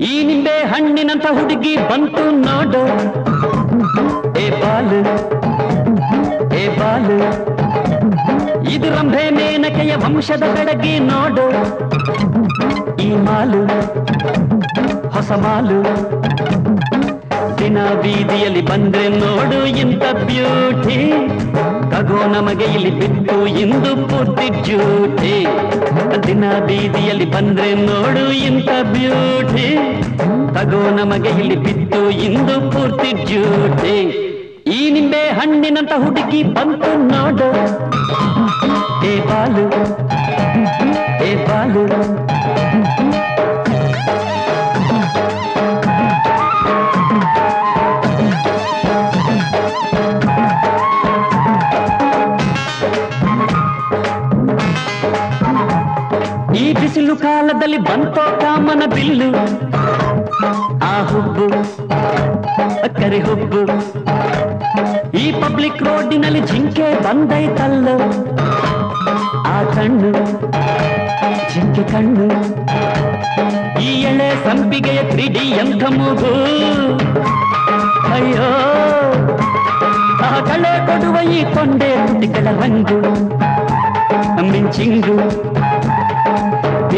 ಈ ನಿಂಬೆ ಹಣ್ಣಿನಂತ ಹುಡುಗಿ ಬಂತು ನೋಡು. ಏ ಬಾಲ ಏ ಬಾಲ. ಇದು ರಂಭೆ ಮೇನಕೆಯ ವಂಶದ ಬೆಳಗ್ಗೆ ನೋಡು. ಈ ಮಾಲು, ಹೊಸ ಮಾಲು. ದಿನ ಬೀದಿಯಲ್ಲಿ ಬಂದ್ರೆ ನೋಡು ಇಂಥ ಬ್ಯೂಟಿ ತಗೋ ನಮಗೆ ಇಲ್ಲಿ ಬಿತ್ತು ಇಂದು ಪೂರ್ತಿ ಜ್ಯೂಟಿ ದಿನ ಬೀದಿಯಲ್ಲಿ ಬಂದ್ರೆ ನೋಡು ಇಂಥ ಬ್ಯೂಟಿ. ತಗೋ ನಮಗೆ ಇಲ್ಲಿ ಬಿತ್ತು ಇಂದು ಪೂರ್ತಿ ಜ್ಯೂಟಿ ಈ ನಿಂಬೆ ಹಣ್ಣಿನಂತ ಹುಡುಕಿ ಬಂತು ನೋಡು. ಬಿಸಿಲು ಕಾಲದಲ್ಲಿ ಬಂತೋ ಕಾಮನ ಬಿಲ್ಲು. ಆ ಹುಬ್ಬು, ಕರಿ ಹುಬ್ಬು. ಈ ಪಬ್ಲಿಕ್ ರೋಡಿನಲ್ಲಿ ಜಿಂಕೆ ಬಂದೈತಲ್ಲ. ಆ ಕಣ್ಣು, ಜಿಂಕೆ ಕಣ್ಣು. ಈ ಎಳೆ ಸಂಪಿಗೆಯ ತ್ರಿಡಿ ಎಂಥ ಮೂಗು ಅಯ್ಯೋ, ಆ ಕಳೆ ಕೊಡುವ ಈ ಕೊಂಡೆ ತುಟಿಗಳ ರಂಗು ಮಿಂಚಿಂಗು.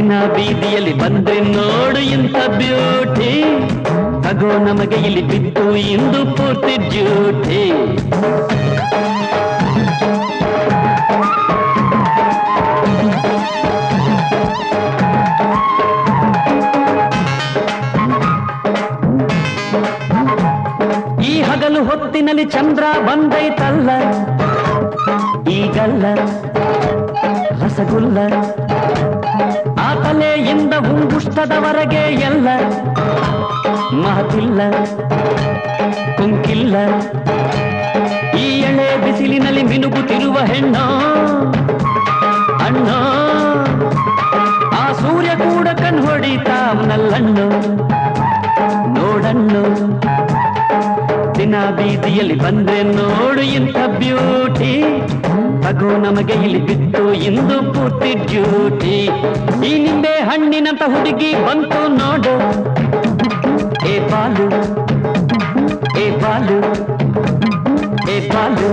ದಿನ ಬೀದಿಯಲ್ಲಿ ಬಂದ್ರೆ ನೋಡು ಇಂಥ ಬ್ಯೂಟಿ ತಗೋ ನಮಗೆ ಇಲ್ಲಿ ಬಿತ್ತು ಇಂದು ಪೂರ್ತಿ ಡ್ಯೂಟಿ ಈ ಹಗಲು ಹೊತ್ತಿನಲ್ಲಿ ಚಂದ್ರ ಬಂದೈತಲ್ಲ ಈಗಲ್ಲ ರಸಗುಲ್ಲ ಆ ತಲೆಯಿಂದ ಹುಂಗುಷ್ಟದವರೆಗೆ ಎಲ್ಲ ಮಾತಿಲ್ಲ ಕುಂಕಿಲ್ಲ ಈ ಎಳೆ ಬಿಸಿಲಿನಲ್ಲಿ ಮಿನುಗುತ್ತಿರುವ ಹೆಣ್ಣು ಅಣ್ಣ ಆ ಸೂರ್ಯ ಕೂಡ ಕಣ್ ಹೊಡಿತಾವ್ನಲ್ಲಣ್ಣು ನೋಡಣ್ಣು ದಿನ ಬೀದಿಯಲ್ಲಿ ಬಂದ್ರೆ ನೋಡು ಇಂಥ ಬ್ಯೂಟಿ ತಗೋ ನಮಗೆ ಇಲ್ಲಿ ಬಿತ್ತು ಇಂದು ಪೂರ್ತಿ ಡ್ಯೂಟಿ. ಈ ನಿಂಬೆ ಹಣ್ಣಿನಂತ ಹುಡುಗಿ ಬಂತು ನೋಡು. ಏ ಪಾಲು ಏ ಪಾಲು ಏ ಬಾಲು.